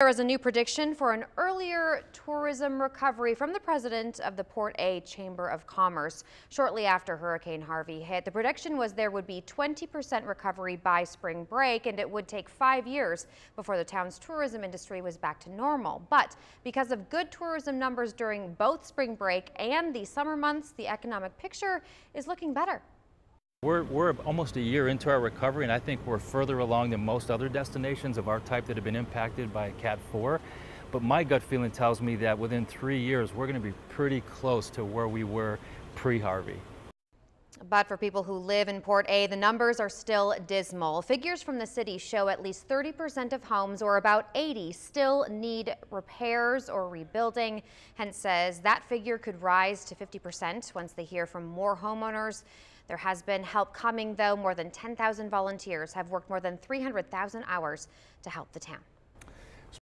There is a new prediction for an earlier tourism recovery from the president of the Port A Chamber of Commerce. Shortly after Hurricane Harvey hit, the prediction was there would be 20% recovery by spring break, and it would take five years before the town's tourism industry was back to normal. But because of good tourism numbers during both spring break and the summer months, the economic picture is looking better. We're, we're almost a year into our recovery, and I think we're further along than most other destinations of our type that have been impacted by Cat 4. But my gut feeling tells me that within three years, we're going to be pretty close to where we were pre-Harvey. But for people who live in Port A, the numbers are still dismal. Figures from the city show at least 30% of homes, or about 80, still need repairs or rebuilding. Hence says that figure could rise to 50% once they hear from more homeowners. There has been help coming, though. More than 10,000 volunteers have worked more than 300,000 hours to help the town.